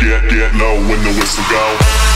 get, get low when the whistle goes.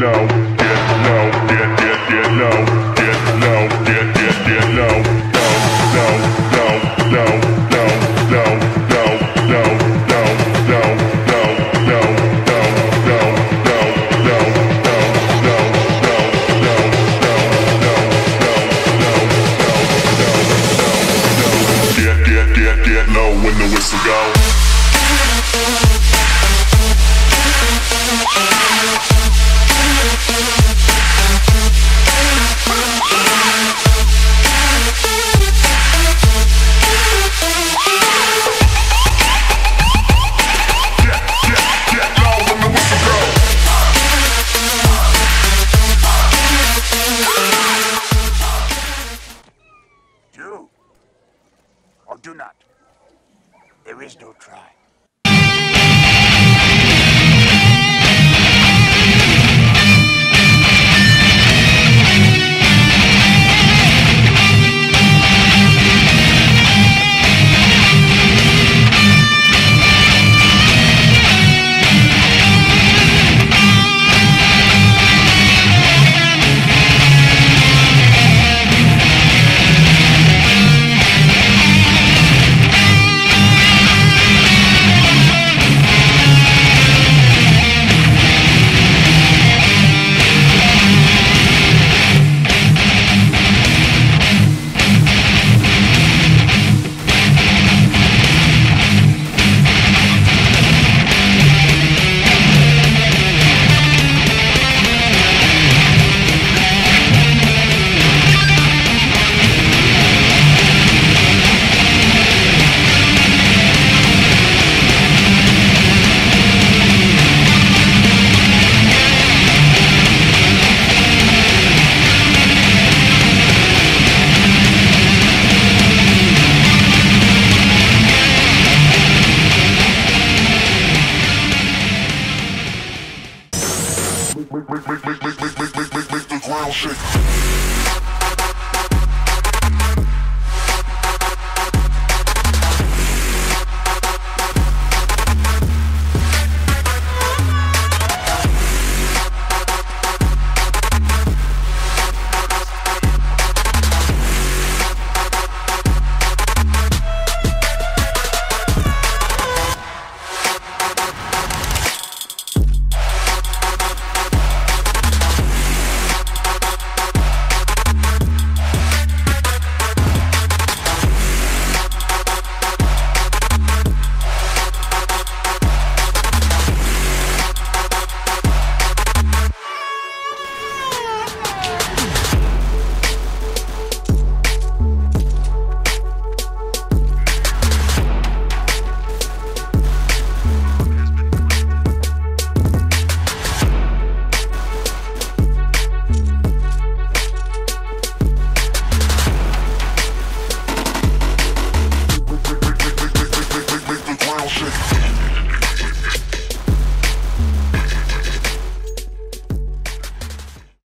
no. There's no try.